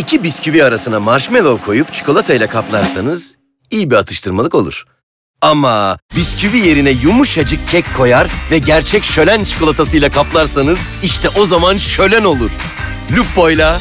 İki bisküvi arasına marshmallow koyup çikolatayla kaplarsanız iyi bir atıştırmalık olur. Ama bisküvi yerine yumuşacık kek koyar ve gerçek şölen çikolatasıyla kaplarsanız işte o zaman şölen olur. Lupo'yla